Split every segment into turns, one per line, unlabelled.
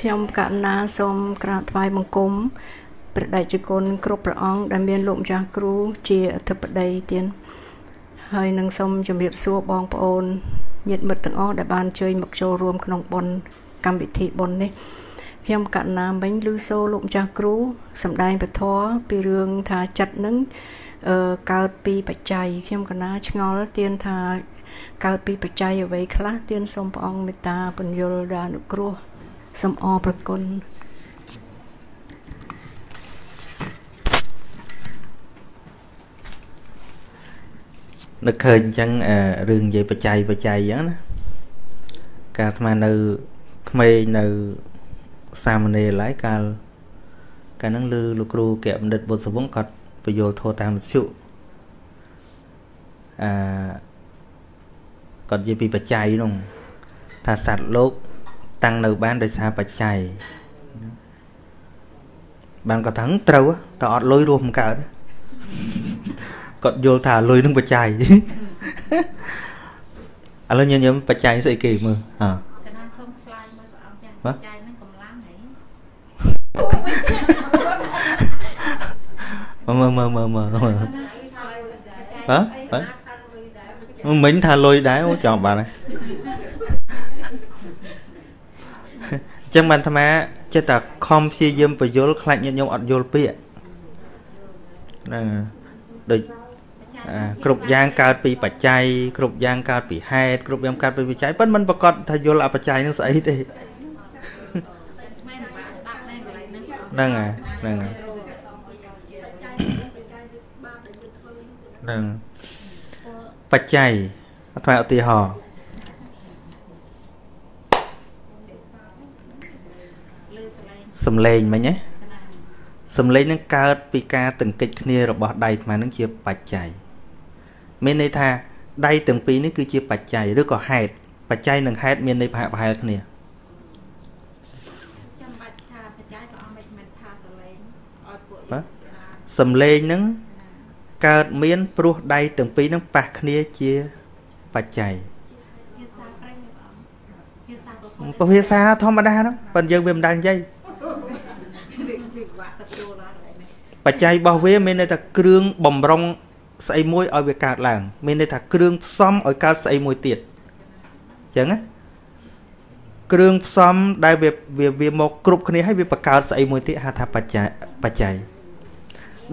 ខ្ញុំកណ្ណាសូមក្រាបថ្វាយបង្គំព្រះដេចគុណគ្រប់ព្រះអង្គដែលមានលោកម្ចាស់គ្រូជាអធិបតីទៀតហើយនឹងសូមជម្រាបសួរបងប្អូនញាតិមិត្តទាំងអស់ដែលបានជួយមកចូលរួមក្នុងបុណ្យកម្មវិធីបុណ្យនេះខ្ញុំកណ្ណាមិញឮសូរលោកម្ចាស់គ្រូសម្ដែងពធពីរឿងថាចិត្តនឹងអឺកើតពីបច្ច័យខ្ញុំកណាឆ្ងល់ទៀនថាកើតពីបច្ច័យអ្វីខ្លះទៀនសូមព្រះអង្គមេត្តាពន្យល់ដល់អនុគ្រោះ សូមអរប្រគុណ
នឹកឃើញអញ្ចឹងរឿងនិយាយបច្ច័យបច្ច័យអញ្ចឹងណាកាលអាត្មានៅក្មេងនៅសាមណេរឡើយកាលកាលហ្នឹងលឺលោកគ្រូកែបណ្ឌិតបុត្រសវងគាត់ពយល់ធោតាមវិទ្យុអឺគាត់និយាយពីបច្ច័យនោះថាសត្វលោក តាំងនៅបានដោយសារបច្ច័យបានគាត់ថាត្រូវតើអត់លុយរស់មិនកើតគាត់យល់ថាលុយនឹងបច្ច័យឥឡូវញញឹមបច្ច័យស្អីគេមើលហ៎កណាសុំឆ្លើយមើលព្រះអង្គចាស់បច្ច័យនឹងកម្លាំងហីមើលមើលមើលមើលមើលហ៎ហ៎មិញថាលុយដែរអូចង់បានហើយ ចឹងបានអាត្មាចិត្តតែខំព្យាយាមបញ្យលខ្លាចញាតិញោមអត់យល់ពាក្យហ្នឹងដូចគ្រប់យ៉ាងកើតពីបច្ច័យគ្រប់យ៉ាងកើតពីហេតុគ្រប់យ៉ាងកើតពីបច្ច័យប៉ុន្តែมันប្រកាសថាយល់អបច្ច័យនឹងស្អីទេហ្នឹងហើយហ្នឹងហើយហ្នឹងបច្ច័យអត់ថ្មឧទាហរណ៍ សំឡេងមិញណាសំឡេងនឹងកើតពីការទង្គិចគ្នារបស់ដៃអាត្មានឹងជាបច្ច័យមានន័យថាដៃទាំងពីរនេះគឺជាបច្ច័យឬក៏ហេតុបច្ច័យនិងហេតុមានន័យប្រហាក់ប្រហែលគ្នាចាំបាច់ថាបច្ច័យក៏អត់មិនថាសំឡេងឲ្យពួកយើងសំឡេងនឹងកើតមានព្រោះដៃទាំងពីរនឹងប៉ះគ្នាជាបច្ច័យភាសាធម្មតាហ្នឹងប៉ុន្តែយើងវាមិនដែលនិយាយប ច្ច័យរបស់វាមានន័យថាគ្រឿងបំរុងស្អីមួយឲ្យវាកើតឡើង មានន័យថាគ្រឿងផ្សំឲ្យកើតស្អីមួយទៀតអញ្ចឹងណាគ្រឿងផ្សំដែលវាវាមកគ្រប់គ្នាហើយវាបង្កើតស្អីមួយទៀតហៅថាបច្ច័យបច្ច័យ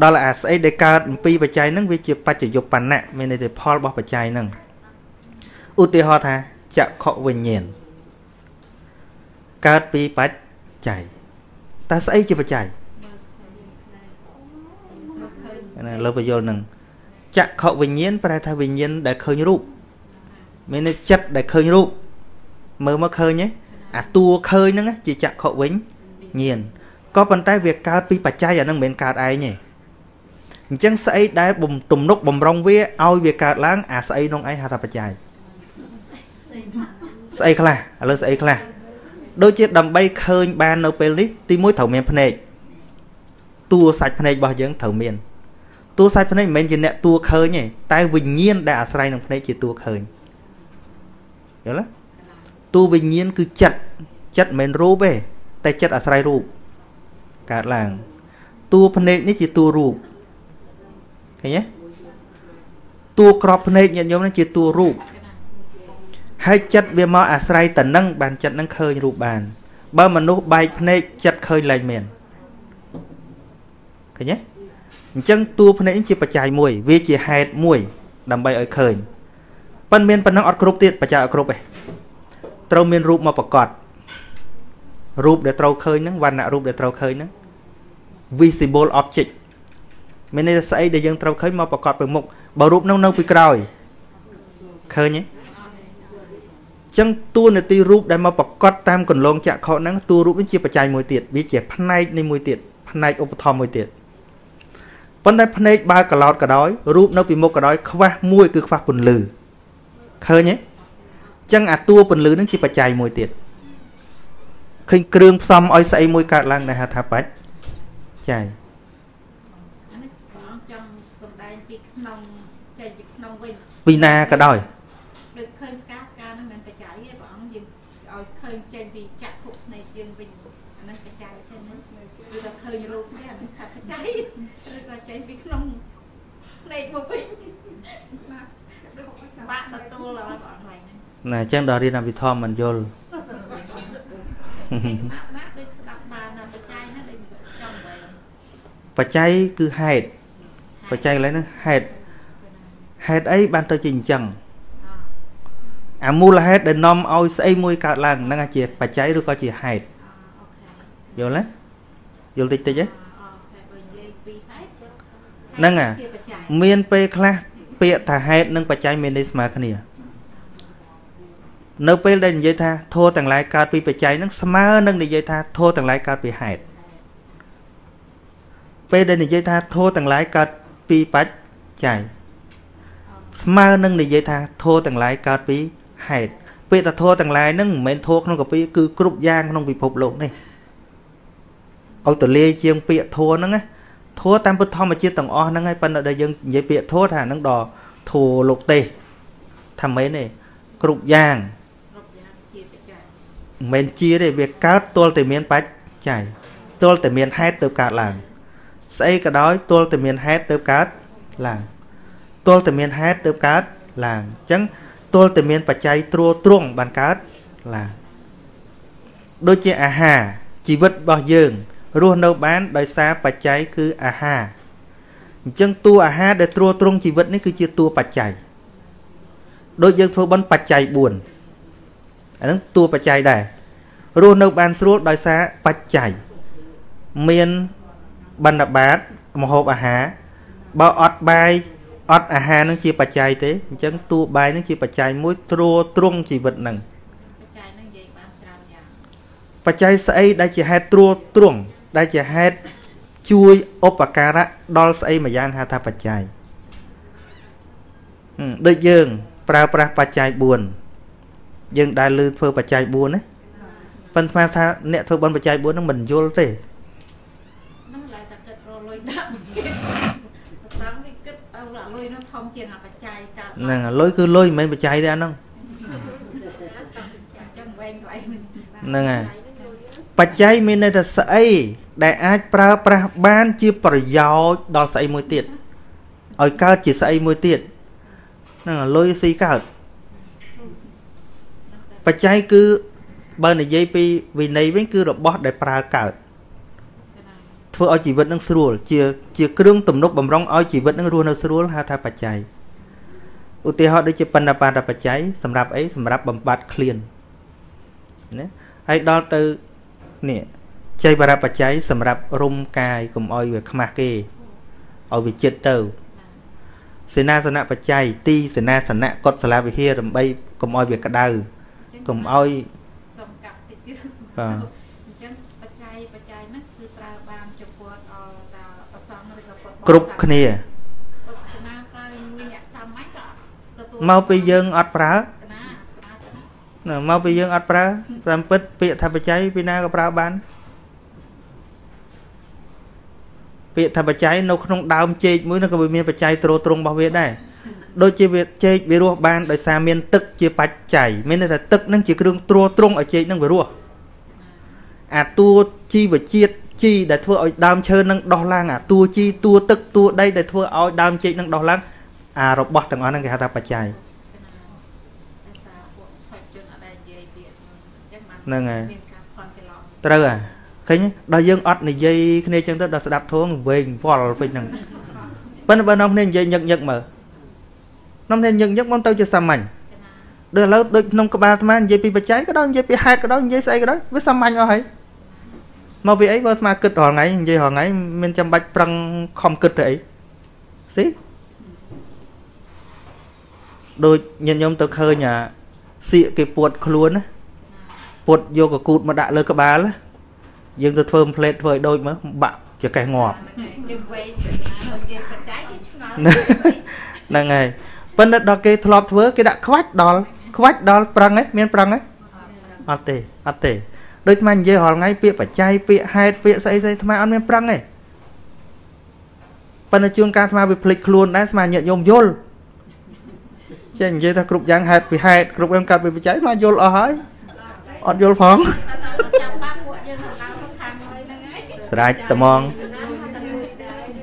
ដល់អាស្អីដែលកើតអំពីបច្ច័យហ្នឹងវាជាបច្ចយុបណ្ណៈមានន័យថាផលរបស់បច្ច័យហ្នឹងឧទាហរណ៍ថាចក្ខុវិញ្ញាណកើតពីបច្ច័យតើស្អីជាបច្ច័យណា លើបញ្យលនឹងចក្ខុវិញ្ញាណប្រែថាវិញ្ញាណដែលឃើញរូបមានន័យចិត្តដែលឃើញរូបមើលមកឃើញទេអាតួឃើញហ្នឹងជាចក្ខុវិញ្ញាណក៏ប៉ុន្តែវាកើតពីបច្ច័យអាហ្នឹងមិនមែនកើតឯងទេអញ្ចឹងស្អីដែលបំទំនុកបំរុងវាឲ្យវាកើតឡើងអាស្អីនោះឯងហៅថាបច្ច័យស្អីខ្លះឥឡូវស្អីខ្លះដូចជាដើម្បីឃើញបាននៅពេលនេះទីមួយត្រូវមានភ្នែកតួសាច់ភ្នែករបស់យើងត្រូវមាន តួសាច់ភ្នែកមិនមែនជាអ្នកតួឃើញទេតែវិញ្ញាណដែលអាស្រ័យនឹងភ្នែកជាតួឃើញយល់ទេតួវិញ្ញាណគឺចិត្តចិត្តមិនមែនរូបទេតែចិត្តអាស្រ័យរូបកើតឡើងតួភ្នែកនេះជាតួរូបឃើញទេតួក្របភ្នែកញាតិញោមនេះជាតួរូបហើយចិត្តវាមកអាស្រ័យតនឹងបានចិត្តនឹងឃើញរូបបាន បើមនុស្សបែកភ្នែកចិត្តឃើញឡើងមានឃើញទេ អញ្ចឹងតួភ្នែកជាបច្ច័យមួយ វាជាហេតុមួយ ដើម្បីឲ្យឃើញប៉ុន្តែមានប៉ុណ្ណឹងអត់គ្រប់ទៀតបច្ច័យអត់គ្រប់ទេត្រូវមានរូបមកប្រកបរូបដែលត្រូវឃើញហ្នឹងវណ្ណៈរូបដែលត្រូវឃើញហ្នឹង visible object មានន័យថាស្អីដែលយើងត្រូវឃើញមកប្រកបពីមុខបើរូបហ្នឹងនៅពីក្រោយឃើញទេចឹងតួនាទីរូបដែលមកប្រកបតាមកន្លងចក្ខុហ្នឹងតួរូបនេះជាបច្ច័យមួយទៀតវាជាផ្នែកនៃមួយទៀតផ្នែកឧបត្ថម្ភមួយទៀត ប៉ុន្តែភ្នែកបើកឡោតក៏ដោយរូបនៅពីមុខក៏ដោយខ្វះមួយគឺខ្វះពន្លឺឃើញទេចឹងអាតួពន្លឺនឹងជាបច្ច័យមួយទៀតឃើញគ្រឿងផ្សំឲ្យស្អីមួយកើតឡើងដែលហៅថាបច្ច័យពីណាក៏ដោយ
ដូចឃើញផ្កាផ្កាហ្នឹងមិនបច្ច័យទេព្រះអង្គយើង ឲ្យឃើញចេញពីចាក់គុកស្នេហ៍យើងវិញអាហ្នឹងបច្ច័យចឹងហ្នឹងគឺថាឃើញរូបទេអានេះថាបច្ច័យឬក៏ចេញពីក្នុងភ្នែកមកវិញបាទបាក់ទទួលឲ្យបងខ្លាំងហ្នឹង
ណាអញ្ចឹងដល់រៀនអភិធម្មមិនយល់
ណាណាដូចស្ដាប់បានណាបច្ច័យណាដូចចង់ໄວ
បច្ច័យគឺហេតុបច្ច័យកន្លែងហ្នឹងហេតុហេតុអីបានទៅជាអញ្ចឹង
អ
អាមូលហេតុដែលនាំឲ្យស្អីមួយកើតឡើងហ្នឹងអាចជាបច្ច័យឬក៏ជាហេតុ
អូខេ
យល់ទេយល់តិចតិចទេ
អូខេបើនិយាយពីហេតុ
ហ្នឹងអា
ជាបច្ច័យ
មានពេលខ្លះពាក្យថាហេតុនិងបច្ច័យមានន័យស្មើគ្នានៅពេលដែលនិយាយថាធម៌ទាំងឡាយកើតពីបច្ច័យហ្នឹងស្មើនឹងនិយាយថាធម៌ទាំងឡាយកើតពីហេតុពេលដែលនិយាយថាធម៌ទាំងឡាយកើតពីបច្ច័យស្មើនឹងនិយាយថាធម៌ទាំងឡាយកើតពី ហេតុពេលថាធម៌ទាំងឡាយហ្នឹងមិនមែនធម៌ក្នុងកពីគឺគ្រប់យ៉ាងក្នុងពិភពលោកនេះឲ្យតលាយជាងពាក្យធម៌ហ្នឹងណា ធัวតាមពុទ្ធធម្មជាតិទាំងអស់ហ្នឹងហើយប៉ុន្តែដែលយើងនិយាយពាក្យធัวថាហ្នឹងដល់ធัวលោកទេសថាមែនទេគ្រប់យ៉ាង
គ្រប់យ៉ាងជាបច្ច័យ
មិនមែនជាទេវាកើតទល់តែមានបច្ច័យទល់តែមានហេតុទៅកើតឡើងស្អីក៏ដោយទល់តែមានហេតុទៅកើតឡើងទល់តែមានហេតុទៅកើតឡើងអញ្ចឹង ទល់តែមានបច្ច័យត្រួទ្រង់បានកើតឡើងដូចជាអាហារជីវិតរបស់យើងរស់នៅបានដោយសារបច្ច័យគឺអាហារអញ្ចឹងតួអាហារដែលត្រួទ្រង់ជីវិតនេះគឺជាតួបច្ច័យដូចយើងធ្វើបន់បច្ច័យ4អាហ្នឹងតួបច្ច័យដែររស់នៅបានស្រួលដោយសារបច្ច័យមានបណ្ឌបាតមហូបអាហារបើអត់បាយ អត់អាហារនឹងជាបច្ច័យទេអញ្ចឹងតួបាយនឹងជាបច្ច័យមួយត្រួទ្រង់ជីវិតនឹង
បច្ច័យហ្នឹងនិយាយបានច្រើនយ៉ាង
បច្ច័យស្អីដែលជាហេតុត្រួតត្រងដែលជាហេតុជួយឧបការៈដល់ស្អីមួយយ៉ាងហៅថាបច្ច័យហឹមដូចយើង ប្រើប្រាស់បច្ច័យ4យើងដែលលឺធ្វើបច្ច័យ4ណាប៉ុន្តែថាអ្នកធ្វើបន់បច្ច័យ4ហ្នឹងមិនយល់ទេ
ហ្នឹងឡើយតែគិតរលុយដាក់គេប្រសងវាគិតទៅអាលុយនោះធំជាងអាបច្ច័យកើត
ហ្នឹងហើយលុយគឺលុយមិនមែនបច្ច័យទេអាហ្នឹង
ចឹងវែងក៏អីមិន
ហ្នឹងហើយបច្ច័យមានន័យថាស្អីដែលអាចប្រើប្រាស់បានជាប្រយោជន៍ដល់ស្អីមួយទៀតឲ្យកើតជាស្អីមួយទៀតហ្នឹងហើយលុយស៊ីកើតបច្ច័យគឺបើនិយាយពីវិន័យវិញគឺរបស់ដែលប្រើកើតធ្វើឲ្យជីវិតនឹងស្រួលជាជាគ្រឿងទំនុកបំរុងឲ្យជីវិតនឹងរស់នៅស្រួលហៅថាបច្ច័យ ឧទាហរណ៍ដូចជាបណ្ឌបាតបច្ច័យសម្រាប់អីសម្រាប់បំបត្តិឃ្លានណាហើយដល់ទៅនេះចៃបរៈបច្ច័យសម្រាប់រុំកាយកុំឲ្យវាខ្មាស់គេឲ្យវាចិត្តទៅសេនាសនៈបច្ច័យទីសេនាសនៈកុដិសាលាវិហារដើម្បីកុំឲ្យវាក្តៅកុំឲ្យ
សុំកាប់តិចទៀត
បាទ
អញ្ចឹងបច្ច័យបច្ច័យហ្នឹងគឺប្រើបានចំពោះអល់តាប្រសងឬក៏ពុទ្ធ
គ្រប់គ្នា
ពុទ្ធណាប្រើមួយអ្នកសាមញ្ញក៏ទទួល
មកពីយើងអត់ប្រើ
ណាណាទៅ
ណាមកពីយើងអត់ប្រើតាមពិតពាក្យថាបច្ច័យពីណាក៏ប្រើបានពាក្យថាបច្ច័យនៅក្នុងដើមចេកមួយនោះក៏វាមានបច្ច័យត្រួតត្រងរបស់វាដែរដូចជាវាចេកវារស់បានដោយសារមានទឹកជាបច្ច័យមានន័យថាទឹកហ្នឹងជាគ្រឿងត្រួតត្រងឲ្យចេកហ្នឹងវារស់អាតួជីវជាតិជីដែលធ្វើឲ្យដើមឈើហ្នឹងដោះឡើងអាតួជីតួទឹកតួដីដែលធ្វើឲ្យដើមចេកហ្នឹងដោះឡើង អារបស់ទាំងអស់ហ្នឹងគេហៅថាបច្ច័យ
តែសារពួកបច្ចជនអត់ដែលនិយាយទៀតអញ្ចឹងបាន
ហ្នឹងហើយ
មានការខន់ច្រឡំ
ត្រូវហ่ะឃើញទេដល់យើងអត់និយាយគ្នាចឹងទៅដល់ស្ដាប់ធងវែងវល់ពេញហ្នឹងប៉ុន្តែបើនាំគ្នានិយាយញឹកញឹកមើលនាំគ្នាញឹកញឹកមកទៅជាសាមញ្ញ
កណា
ដល់ឥឡូវដូចក្នុងក្បាលអាត្មានិយាយពីបច្ច័យក៏ដោយនិយាយពីហេតុក៏ដោយនិយាយស្អីក៏ដោយវាសាមញ្ញអស់ហើយមកពីអីបើអាត្មាគិតរាល់ថ្ងៃនិយាយរាល់ថ្ងៃមានចាំបាច់ប្រឹងខំគិតទៅអីស៊ី ដូចញាតិញោមទៅឃើញអាសៀកគេពួតខ្លួនណាពួតយកកកូតមកដាក់លើក្បាលណាយើងទៅធ្វើផ្លេតធ្វើឲ្យដូចមើលបាក់ចកេះងាប់
យើងវែងទៅណានិយាយបច្ច័យគេឆ្ងល់
ហ្នឹងហើយប៉ុន្តែដល់គេធ្លាប់ធ្វើគេដាក់ខ្វាច់ដល់ខ្វាច់ដល់ប្រឹងហ៎មានប្រឹងហ៎អត់ទេអត់ទេដូចស្មាននិយាយរាល់ថ្ងៃពាក្យបច្ច័យពាក្យហេតុពាក្យស្អីស្អីស្មានអត់មានប្រឹងទេប៉ុន្តែជួនកាលស្មានវាភ្លេចខ្លួនដែរស្មានញាតញោមយល់ ចេះនិយាយថាគ្រប់យ៉ាងហេតុពីហេតុគ្រប់យ៉ាងកើតពីបច្ច័យមកយល់អស់ហើយអត់យល់ផង
ស្រេ
ចត្មង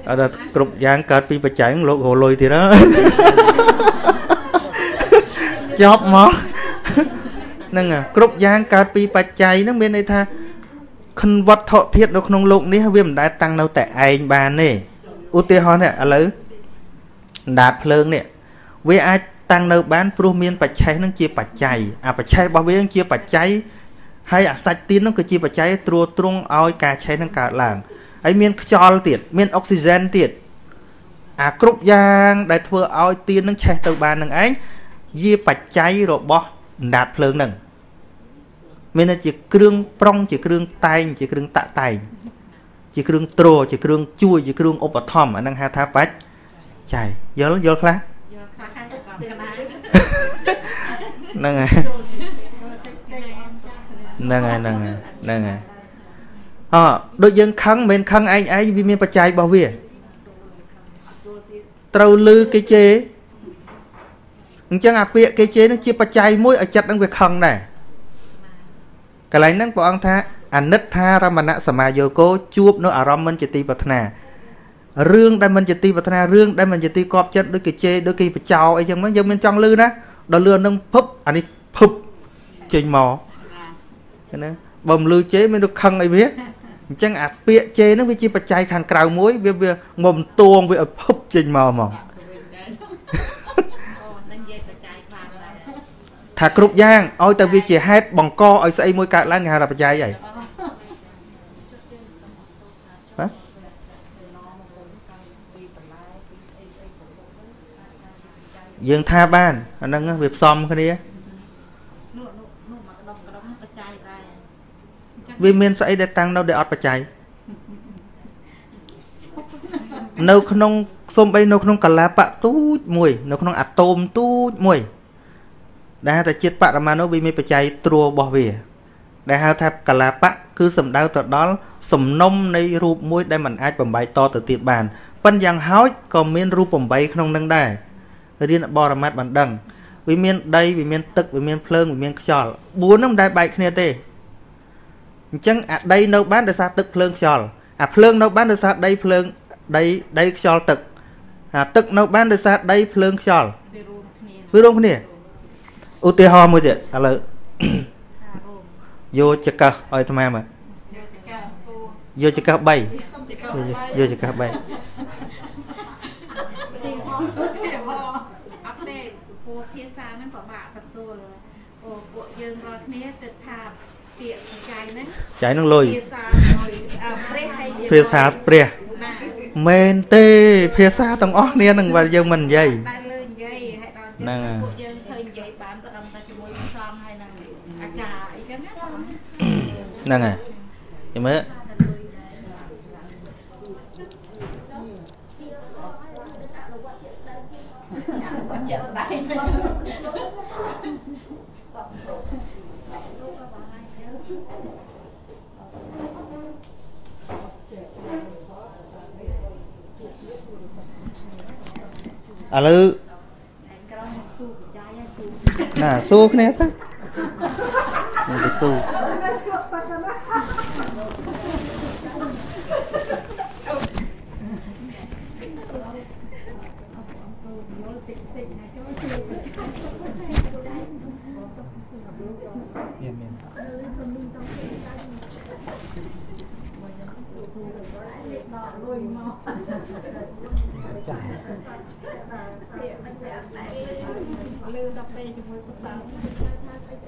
អត់គ្រប់យ៉ាងកើតពីបច្ច័យលោករលុយទៀតហើយចប់មកហ្នឹងគ្រប់យ៉ាងកើតពីបច្ច័យហ្នឹងមានន័យថាខិនវត្ថុធាតុនៅក្នុងលោកនេះវាមិនដែលតាំងនៅតែឯងបានទេឧទាហរណ៍នេះឥឡូវអណ្ដាតភ្លើងនេះវាអាច តាំងនៅបានព្រោះមានបច្ឆេះនឹងជាបច្ច័យអាបច្ឆេះរបស់វានឹងជាបច្ច័យហើយអាសាច់ទៀននឹងគឺជាបច្ច័យត្រួតត្រងឲ្យការឆេះនឹងកើតឡើងហើយមានខ្យល់ទៀតមានអុកស៊ីហ្សែនទៀតអាគ្រប់យ៉ាងដែលធ្វើឲ្យទៀននឹងឆេះទៅបាននឹងឯងជាបច្ច័យរបស់អណ្ដាតភ្លើងនឹងមានតែជាគ្រឿងប្រុងជាគ្រឿងតែងជាគ្រឿងតាក់តែងជាគ្រឿងទ្រជាគ្រឿងជួយជាគ្រឿងឧបត្ថម្ភអានឹងហៅថាបច្ច័យយល់យល់ខ្លះ
យកខ្លះខាងទៅកណ្ដាល
ហ្នឹងហើយហ្នឹងហើយហ្នឹងហើយហ្នឹងហើយអដូចយើងខឹងមិនមែនខឹងឯងឯងវាមានបច្ច័យរបស់វាត្រូវលឺគេជេរអញ្ចឹងអាពាក្យគេជេរនឹងជាបច្ច័យមួយឲ្យចិត្តនឹងវាខឹងដែរកន្លែងហ្នឹងព្រះអង្គថាអនិច្ថារមណៈសមាយោគោជួបនៅអារម្មណ៍មិនជាទីប្រាថ្នារឿងដែលមិនជាទីប្រាថ្នារឿងដែលមិនជាទីកប់ចិត្តដូចគេជេរដូចគេបចោអីចឹងមកយើងមានចង់លឺណា ដល់លឿននឹងភឹបអានេះភឹបចេញមកឃើញណាបើមិនលឺជេរមានទៅខឹងអីវាអញ្ចឹងអាពាក្យជេរហ្នឹងវាជាបច្ច័យខាងក្រៅមួយវាវាងុំតួងវាឲ្យភឹបចេញមកហ្មង
អូនឹងនិយាយបច្ច័យខ្លាំងដែរ
ថាគ្រប់យ៉ាងឲ្យតែវាជាហេតុបង្កឲ្យស្អីមួយកើតឡើងគេហៅថាបច្ច័យហើយបាទ យើងថាបានអាហ្នឹងវាផ្សំគ្នា
នោះនោះនោះមកក្តុងក្តុងបច្ច័យដែរអញ្ចឹង
វាមានស្អីដែលតាំងនៅដែលអត់បច្ច័យនៅក្នុងសំបីនៅក្នុងកលាបៈទូចមួយ នៅក្នុងអាតូមទូចមួយ ដែលហៅថាជាតិបរមាណុវាមានបច្ច័យត្រួរបស់វា ដែលហៅថាកលាបៈគឺសំដៅទៅដល់សំណុំនៃរូបមួយដែលมันអាចបំបែកតទៅទៀតបានប៉ិនយ៉ាងហោចក៏មានរូប8ក្នុងនឹងដែរ រៀនបរមត្តបានដឹងវាមានដីវាមានទឹកវាមានភ្លើងវាមានខ្យល់4ហ្នឹងមិនដែលបែកគ្នាទេអញ្ចឹងអាដីនៅបានដោយសារទឹកភ្លើងខ្យល់អាភ្លើងនៅបានដោយសារដីភ្លើងដីដីខ្យល់ទឹកអាទឹកនៅបានដោយសារដីភ្លើងខ្យល់
វារួមគ្នា
វារួមគ្នាឧទាហរណ៍មួយទៀតឥឡូវ
ថារួម
យកចកឹះឲ្យអាត្មាមើល
យកចកាពូ
យកចកឹះ3យកចកឹះ3
អត់ទេពូភាសាហ្នឹងពិបាកទទួលអូពួកយើងរាល់គ្នាគិតថាពាក្យបច្ច័យហ្នឹង
ចៃនឹងលុយ
ភាសាអព្រះហើយយើង
ភាសាព្រះ
ណា
មែនទេភាសាទាំងអស់គ្នានឹងបើយើងមិននិយាយ
ដែលលើនិយាយឲ្យដល់
ហ្នឹងហើយ
ពួកយើងឃើញនិយាយបានត្រឹមតែជាមួយផ្សំហើយនឹងអាចារ្យអីចឹងណា
ហ្នឹងហើយយល់មើល
គាត់ជាក់ស្ដែង
ឥឡូវ
ក្រោមមកស៊ូបច្ច័យហើយស៊ូ
ណាសួរគ្នាទៅមកទៅទូ
ពាក្យមិនប្រាប់តែលឺដល់ ពេលជាមួយផ្សំ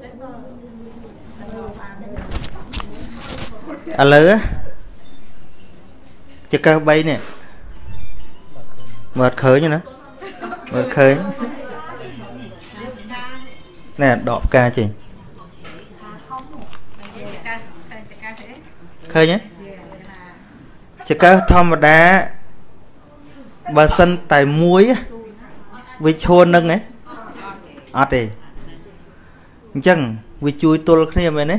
តែដល់
ឥឡូវចកឹះ3នេះមើលអត់ឃើញទេណាមើលឃើញណែដកផ្កាចេញ
និយាយចកាតែចកាទេ
ឃើញទេ
និយាយថា
ចកឹះធម្មតាបើសិនតែមួយវាឈួននឹងហ៎ អត់ទេអញ្ចឹងវាជួយទល់គ្នាមែនទេ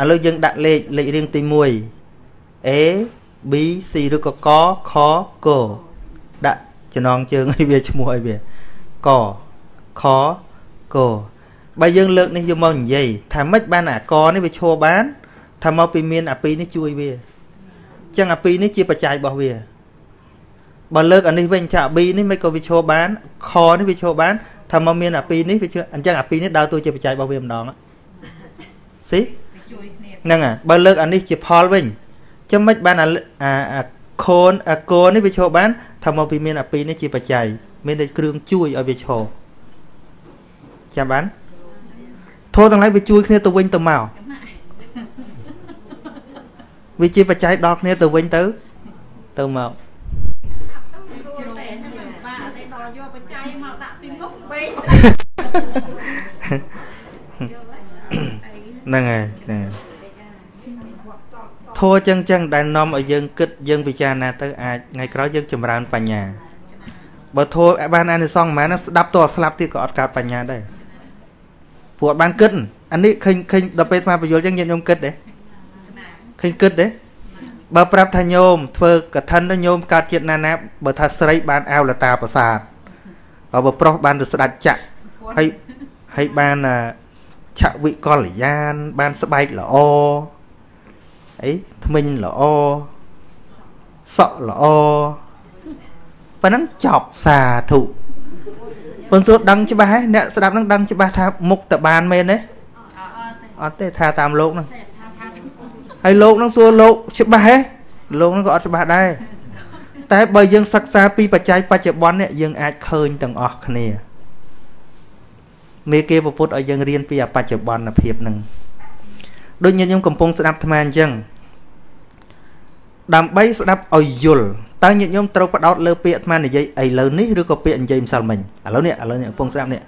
ឥឡូវយើងដាក់លេខលេខរៀងទី1 A B C ឬក៏កខកដាក់ចំណងជើងឲ្យវាឈ្មោះឲ្យវាកខកបើយើងលើកនេះយកមកនិយាយថាម៉េចបានអាកនេះវាឈរបានថាមកពីមានអាពីរនេះជួយវាចឹងអាពីរនេះជាបច្ច័យរបស់វាបើលើកអានេះវិញចាអាប៊ីនេះមិនក៏វាឈរបានខនេះវាឈរបាន ថាមកមានអាពីរនេះវាជឿអញ្ចឹងអាពីរនេះដើរតួជាបច្ច័យរបស់វាម្ដងស៊ី
ជួយគ្នា
ហ្នឹងហើយបើលើកអានេះជាផលវិញចាំមិនបានអាអាខូនអាកូននេះវាឈរបានថាមកពីមានអាពីរនេះជាបច្ច័យមានតែគ្រឿងជួយឲ្យវាឈរចាំបានធោះទាំងឡាយវាជួយគ្នាទៅវិញទៅមកវាជាបច្ច័យដល់គ្នាទៅវិញទៅទៅមក
តែហ្នឹងបាក់តែដល់យកបច្ច័យមកដាក់ពីមុខវិញ
ហ្នឹងហើយហ្នឹងធัวចឹងចឹងដែលនាំឲ្យយើងគិតយើងពិចារណាទៅអាចថ្ងៃក្រោយយើងចម្រើនបញ្ញាបើធัวបានអានិសង្សប៉ុន្មានហ្នឹងស្ដាប់តស្លាប់ទៀតក៏អត់កើតបញ្ញាដែរព្រោះអត់បានគិតអានេះឃើញឃើញដល់ពេលស្មាបញ្យល់ចឹងញាតិញោមគិតទេឃើញគិតទេបើប្រាប់ថាញោមធ្វើកឋិនទៅញោមកើតជាតិណាណាបើថាស្រីបានអាវលតាប្រាសាទបើប្រុសបានទៅស្ដាច់ចាក់ហើយហើយបាន ឆវិកលយានបានស្បែកល្អអីថ្មិញល្អសក់ល្អប៉ណ្ណឹងចប់សាធុប៉ុន្តែដឹងច្បាស់អ្នកស្ដាប់នឹងដឹងច្បាស់ថាមុខតបានមែនទេអត់ទេថាតាមលោកហ្នឹងហើយលោកនឹងសួរលោកច្បាស់ហ៎លោកនឹងក៏អត់ច្បាស់ដែរតែបើយើងសិក្សាពីបច្ច័យបច្ចុប្បន្ននេះយើងអាចឃើញទាំងអស់គ្នា មេគេពុទ្ធឲ្យយើងរៀនពីបច្ចុប្បន្នភាពនឹងដូចញាតិញោមកំពុងស្ដាប់អាត្មាអញ្ចឹងដើម្បីស្ដាប់ឲ្យយល់តើញាតិញោមត្រូវផ្ដោតលើពាក្យអាត្មានិយាយឥឡូវនេះឬក៏ពាក្យនិយាយម្សិលមិញឥឡូវនេះឥឡូវនេះកំពុងស្ដាប់នេះ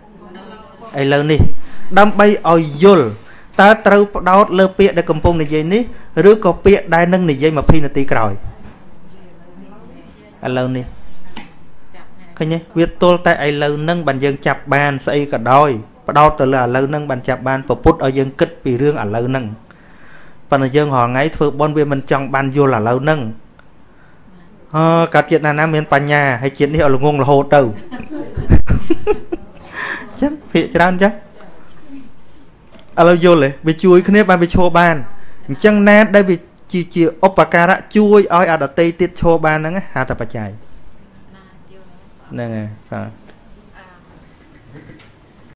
ឥឡូវនេះដើម្បីឲ្យយល់តើត្រូវផ្ដោតលើពាក្យដែលកំពុងនិយាយនេះឬក៏ពាក្យដែលនឹងនិយាយ20នាទីក្រោយឥឡូវនេះឃើញទេវាទល់តែឥឡូវនឹងបានយើងចាប់បានស្អីក៏ដោយ ផ្ដោតទៅលើឥឡូវនឹងបានចាប់បានពពុតឲ្យយើងគិតពីរឿងឥឡូវនឹងប៉ុន្តែយើងរាល់ថ្ងៃធ្វើបន់វាមិនចង់បានយល់ឥឡូវនឹងអឺកាត់ជាតិណាណាមានបញ្ញាហើយជាតិនេះឲ្យល្ងងរហូតទៅចឹងភាកច្រើនចឹងឥឡូវយល់ទេវាជួយគ្នាបានវាឈរបានអញ្ចឹងណាដែលវាជាជាឧបការៈជួយឲ្យអដតីទៀតឈរបានហ្នឹងហៅថាបច្ច័យហ្នឹងហើយ